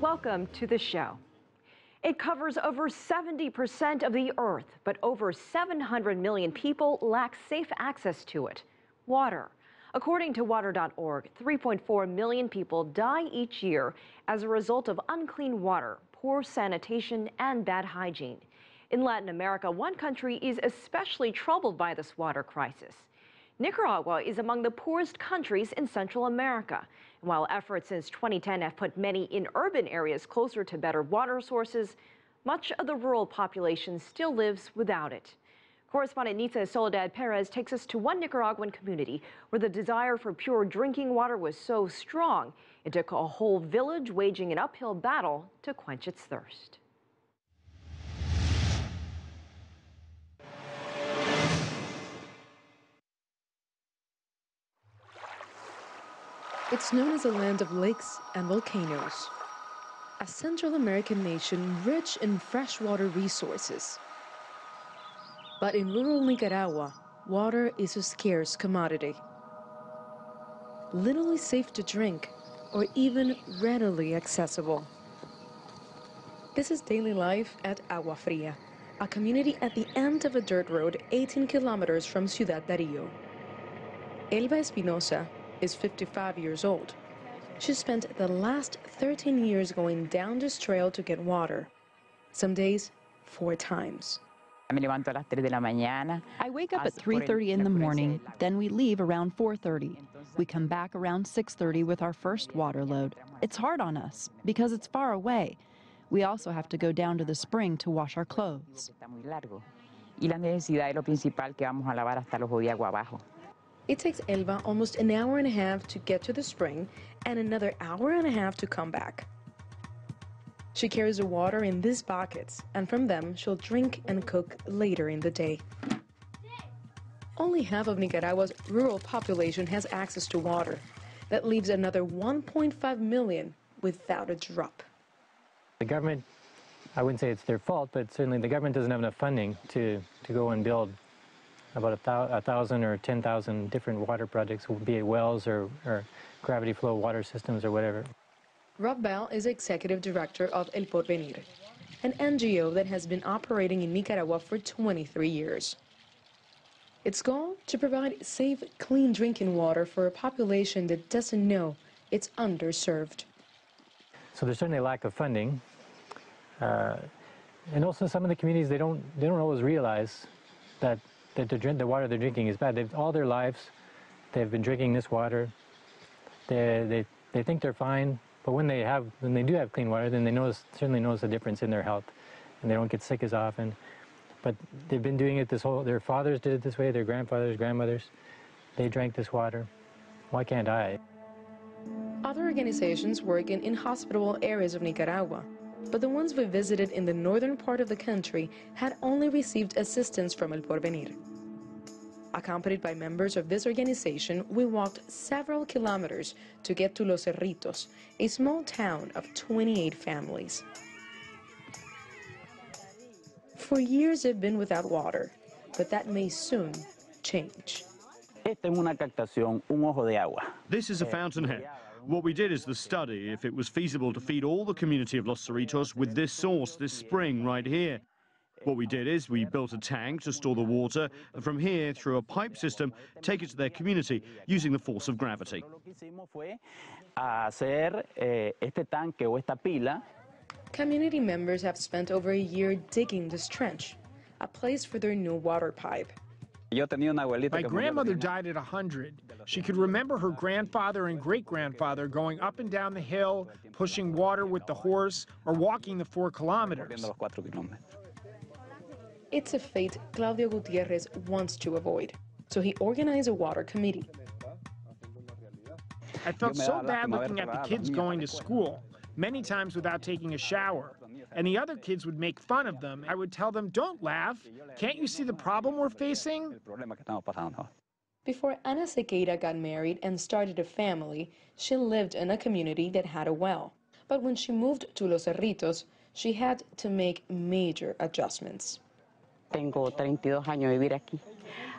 Welcome to the show. It covers over 70% of the earth, but over 700 million people lack safe access to it. Water. According to water.org, 3.4 million people die each year as a result of unclean water, poor sanitation, and bad hygiene. In Latin America, one country is especially troubled by this water crisis. Nicaragua is among the poorest countries in Central America. And while efforts since 2010 have put many in urban areas closer to better water sources, much of the rural population still lives without it. Correspondent Nitza Soledad Perez takes us to one Nicaraguan community where the desire for pure drinking water was so strong, it took a whole village waging an uphill battle to quench its thirst. It's known as a land of lakes and volcanoes. A Central American nation rich in freshwater resources. But in rural Nicaragua, water is a scarce commodity. Little is safe to drink or even readily accessible. This is daily life at Agua Fria, a community at the end of a dirt road 18 kilometers from Ciudad Darío. Elba Espinosa is 55 years old. She spent the last 13 years going down this trail to get water, some days four times. I wake up at 3:30 in the morning, then we leave around 4:30. We come back around 6:30 with our first water load. It's hard on us because it's far away. We also have to go down to the spring to wash our clothes. Y la necesidad es lo principal que vamos a lavar hasta los abajo. It takes Elba almost an hour and a half to get to the spring and another hour and a half to come back. She carries the water in these buckets, and from them she'll drink and cook later in the day. Only half of Nicaragua's rural population has access to water. That leaves another 1.5 million without a drop. The government, I wouldn't say it's their fault, but certainly the government doesn't have enough funding to, to go and build about a, thou a thousand or 10,000 different water projects, be it wells or, or gravity flow water systems or whatever. Rob Bell is executive director of El Porvenir, an NGO that has been operating in Nicaragua for 23 years. Its goal to provide safe, clean drinking water for a population that doesn't know it's underserved. So there's certainly a lack of funding. Uh, and also some of the communities, they don't, they don't always realize that that the, water they're drinking is bad. They've, all their lives, they've been drinking this water. They, they, they think they're fine, but when they have, when they do have clean water, then they notice, certainly notice a difference in their health, and they don't get sick as often. But they've been doing it this whole, their fathers did it this way, their grandfathers, grandmothers, they drank this water. Why can't I? Other organizations work in inhospitable areas of Nicaragua but the ones we visited in the northern part of the country had only received assistance from El Porvenir. Accompanied by members of this organization, we walked several kilometers to get to Los Cerritos, a small town of 28 families. For years they've been without water, but that may soon change. This is a fountainhead. What we did is the study if it was feasible to feed all the community of Los Cerritos with this source, this spring right here. What we did is we built a tank to store the water, and from here, through a pipe system, take it to their community using the force of gravity. Community members have spent over a year digging this trench, a place for their new water pipe. My grandmother died at 100. She could remember her grandfather and great grandfather going up and down the hill, pushing water with the horse, or walking the four kilometers. It's a fate Claudio Gutierrez wants to avoid, so he organized a water committee. I felt so bad looking at the kids going to school, many times without taking a shower and the other kids would make fun of them. I would tell them, don't laugh. Can't you see the problem we're facing? Before Ana Sequeira got married and started a family, she lived in a community that had a well. But when she moved to Los Cerritos, she had to make major adjustments.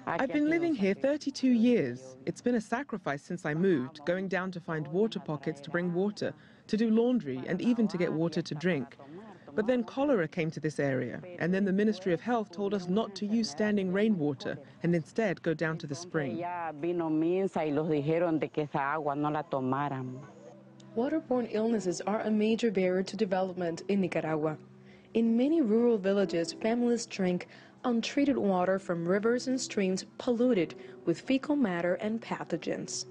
I've been living here 32 years. It's been a sacrifice since I moved, going down to find water pockets to bring water, to do laundry, and even to get water to drink. But then cholera came to this area, and then the Ministry of Health told us not to use standing rainwater and instead go down to the spring. Waterborne illnesses are a major barrier to development in Nicaragua. In many rural villages, families drink untreated water from rivers and streams polluted with fecal matter and pathogens.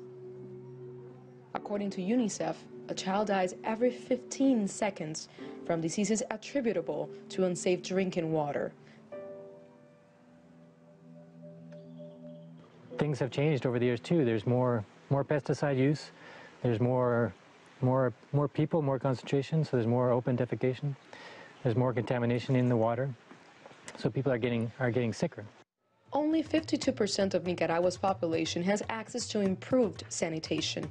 According to UNICEF, a child dies every 15 seconds from diseases attributable to unsafe drinking water. Things have changed over the years too. There's more more pesticide use. There's more more more people, more concentration, so there's more open defecation. There's more contamination in the water. So people are getting are getting sicker. Only 52% of Nicaragua's population has access to improved sanitation.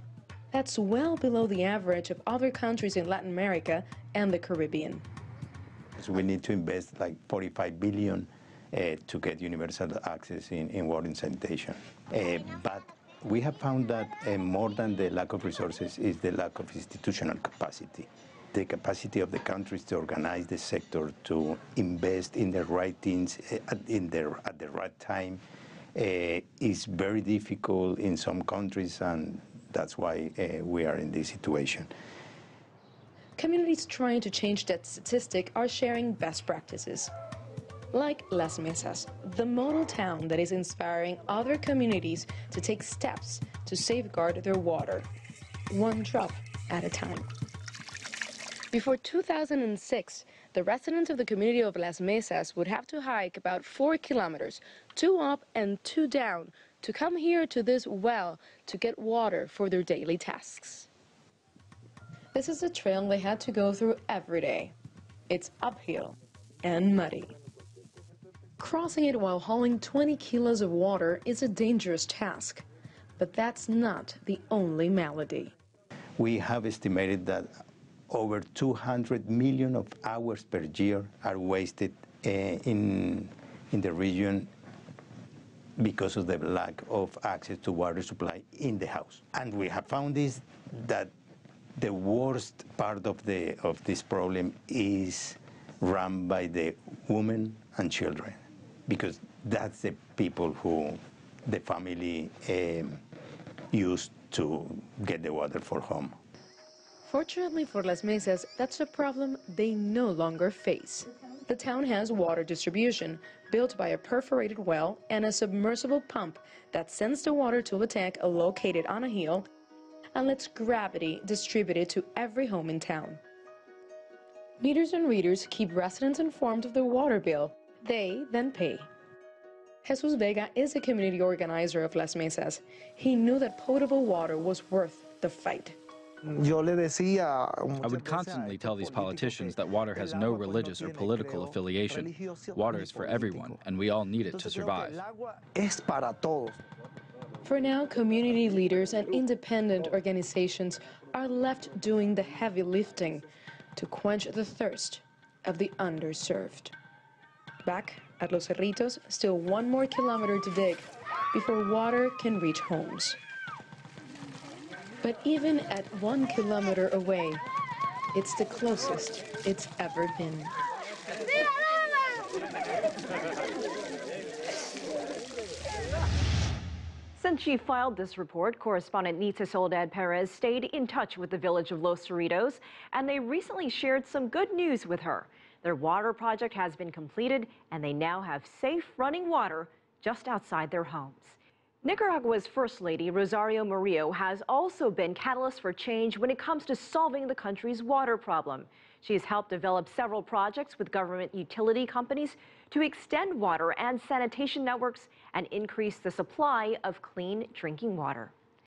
That's well below the average of other countries in Latin America and the Caribbean. So we need to invest like 45 billion uh, to get universal access in, in water and sanitation. Uh, but we have found that uh, more than the lack of resources is the lack of institutional capacity. The capacity of the countries to organize the sector, to invest in the right things at, in the, at the right time, is very difficult in some countries and that's why uh, we are in this situation. Communities trying to change that statistic are sharing best practices. Like Las Mesas, the model town that is inspiring other communities to take steps to safeguard their water, one drop at a time. Before 2006, the residents of the community of Las Mesas would have to hike about four kilometers, two up and two down, to come here to this well to get water for their daily tasks. This is a trail they had to go through every day. It's uphill and muddy. Crossing it while hauling 20 kilos of water is a dangerous task, but that's not the only malady. We have estimated that over 200 million of hours per year are wasted uh, in, in the region because of the lack of access to water supply in the house. And we have found this that the worst part of the of this problem is run by the women and children because that's the people who the family um, used to get the water for home. Fortunately for Las Mesas, that's a problem they no longer face. The town has water distribution, built by a perforated well and a submersible pump that sends the water to a tank located on a hill and lets gravity distribute it to every home in town. Meters and readers keep residents informed of their water bill. They then pay. Jesus Vega is a community organizer of Las Mesas. He knew that potable water was worth the fight. I would constantly tell these politicians that water has no religious or political affiliation. Water is for everyone, and we all need it to survive. For now, community leaders and independent organizations are left doing the heavy lifting to quench the thirst of the underserved. Back at Los Cerritos, still one more kilometer to dig before water can reach homes. But even at one kilometer away, it's the closest it's ever been. Since she filed this report, correspondent Nitza Soledad Perez stayed in touch with the village of Los Cerritos, and they recently shared some good news with her. Their water project has been completed, and they now have safe running water just outside their homes. Nicaragua's First Lady, Rosario Murillo, has also been catalyst for change when it comes to solving the country's water problem. She has helped develop several projects with government utility companies to extend water and sanitation networks and increase the supply of clean drinking water.